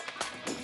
え?